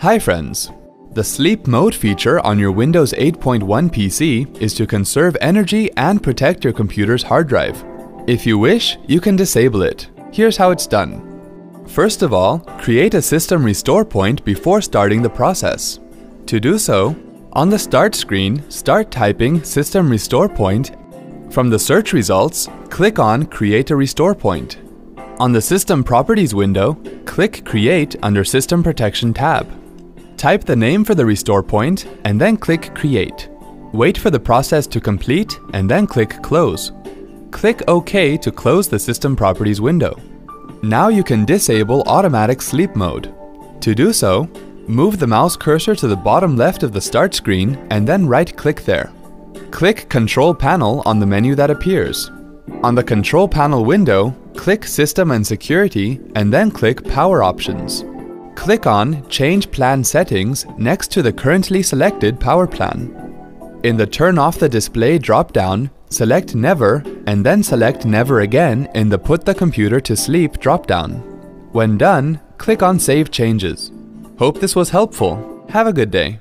Hi friends! The Sleep Mode feature on your Windows 8.1 PC is to conserve energy and protect your computer's hard drive. If you wish, you can disable it. Here's how it's done. First of all, create a system restore point before starting the process. To do so, on the start screen, start typing system restore point. From the search results, click on create a restore point. On the system properties window, click create under system protection tab. Type the name for the restore point and then click Create. Wait for the process to complete and then click Close. Click OK to close the System Properties window. Now you can disable Automatic Sleep Mode. To do so, move the mouse cursor to the bottom left of the start screen and then right-click there. Click Control Panel on the menu that appears. On the Control Panel window, click System and Security and then click Power Options. Click on Change Plan Settings next to the currently selected power plan. In the Turn off the display drop-down, select Never and then select Never again in the Put the computer to sleep drop-down. When done, click on Save Changes. Hope this was helpful. Have a good day.